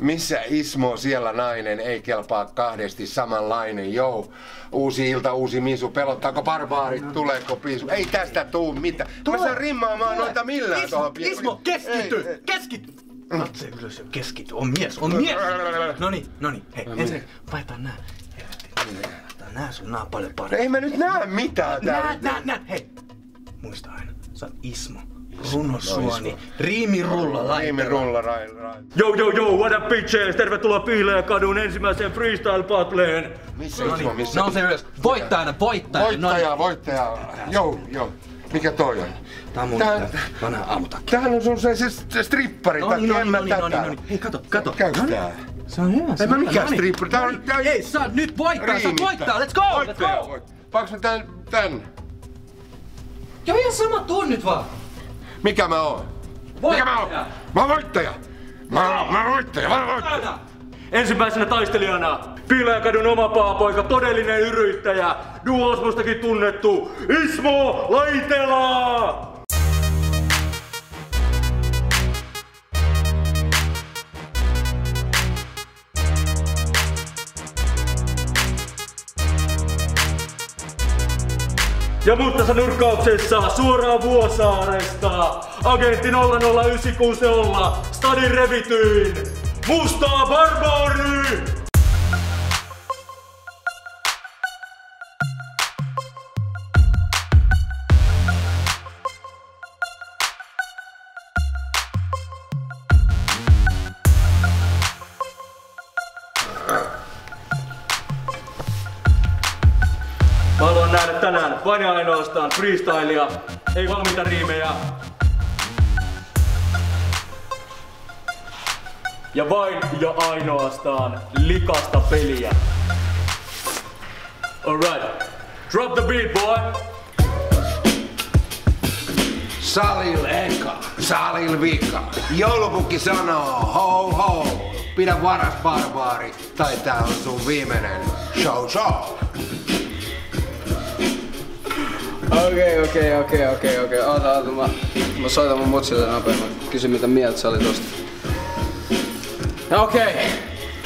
Missä Ismo siellä nainen ei kelpaa kahdesti samanlainen? Jou, uusi ilta, uusi misu. Pelottaako barbaarit? Tuleeko piisu? Ei tästä tuu mitään. Mä saan rimmaamaan noita millään Ismo, tuohon. Ismo, keskity! Keskity! Katse ylös ja keskity. On mies, on mies! Noni, noni. Hei, ensin vaihdetaan nää. Helvetti. Nää sun nää paljon No paremmin. ei mä nyt näe mitään Nää, täällä. nää, nää. Hei. Muista aina. Sä oot Ismo. Runosuoni. Riimirulla laitella. Viime rulla rai, rai. Yo yo yo, what up bitches? Tervetuloa Piileen kadun ensimmäiseen freestyle battleen. Missä No niin, missä? nouse ylös. Voittajana, voittajana. Niin. Voittaja, voittaja. Joo, joo. Mikä toi on? Tää on mun Tää- tää, vanha aamutakki. Tämähän on sun se, se, se strippari. No niin, no niin, no niin, no niin, no niin. Hei, kato, kato. Käykö tää? Se on hyvä. Ei mä mikään strippari. Tää on... Tää on. Ei, sä nyt voittaa, sä riimittää. voittaa. Let's go, let's Voittaja, go. voit- Panks mä tän, tän? Joo, ihan sama tuon nyt vaan. Mikä mä oon? Mikä mä oon? Mä oon voittaja. Mä, mä oon voittaja, mä oon voittaja. Ensimmäisenä taistelijana Piileen kadun oma paapoika, todellinen yrittäjä, Duosmostakin tunnettu Ismo Laitela! Ja mutta nurkkauksessa suoraan Vuosaaresta. Agentti 00960, stadin revityin. Mustaa barbaari! Haluan nähdä tänään vain ainoastaan freestylia, ei valmiita riimejä. Ja vain ja ainoastaan likasta peliä. Alright, drop the beat boy! Salil eka, salil vika. Joulupukki sanoo ho ho. Pidä varas barbaari, tai tää on sun viimeinen show show. Okei, okei, okei, okei, okei. Oota, oota, mä, mä soitan mun mutsille nopeammin. Kysy mitä mieltä sä oli tosta. Okei.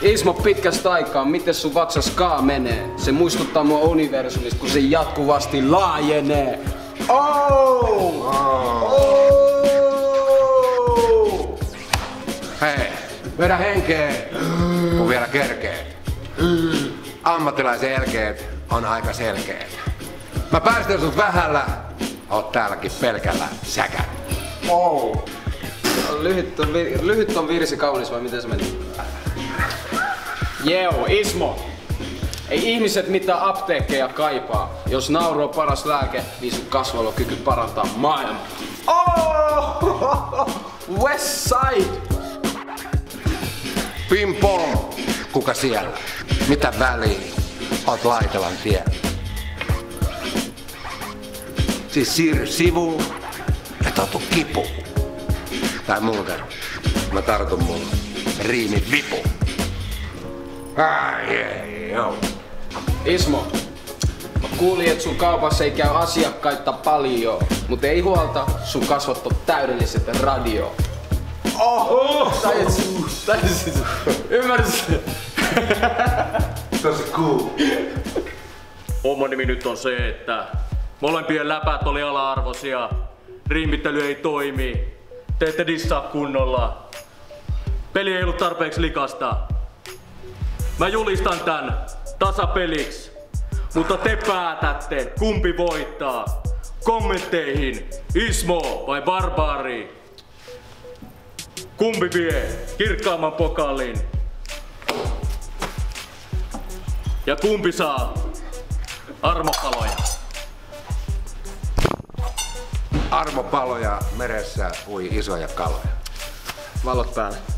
Ismo pitkästä aikaa, miten sun vatsas kaa menee? Se muistuttaa mua universumista, kun se jatkuvasti laajenee. Oh! Oh! Hei, vedä henkeä, kun vielä kerkee. Ammattilaisen elkeet on aika selkeät. Mä päästän sut vähällä, oot täälläkin pelkällä säkä. Oh! Lyhyt on, vir- lyhyt on virsi kaunis vai miten se meni? Jeo, Ismo! Ei ihmiset mitään apteekkeja kaipaa. Jos nauru on paras lääke, niin sun kasvoilla on kyky parantaa maailmaa. Oh! West Side! Pim pom, kuka siellä? Mitä väliä? Oot Laitelan tiellä. Siis siirry sivuun ja totu kipu. Tai muuten, mä tartun mun riimin vipu. Ai ei, joo. Ismo, mä kuulin, että sun kaupassa ei käy asiakkaita paljon, mutta ei huolta, sun kasvot on täydelliset radio. Oh! Tajutsit, tajutsit. Ymmärsit? Tosi cool. Homman nimi nyt on se, että molempien läpät oli ala-arvoisia, riimittely ei toimi, te ette dissaa kunnolla, peli ei ollut tarpeeksi likasta. Mä julistan tän tasapeliksi, mutta te päätätte kumpi voittaa. Kommentteihin Ismo vai Barbaari? Kumpi vie kirkkaamman pokalin? Ja kumpi saa armopaloja? Armopaloja meressä ui isoja kaloja. Valot päälle.